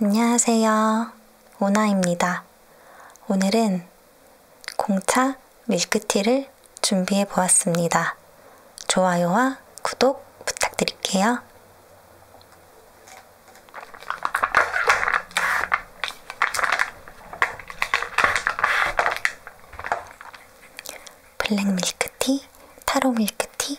안녕하세요. 오나입니다. 오늘은 공차 밀크티를 준비해 보았습니다. 좋아요와 구독 부탁드릴게요. 블랙 밀크티, 타로 밀크티,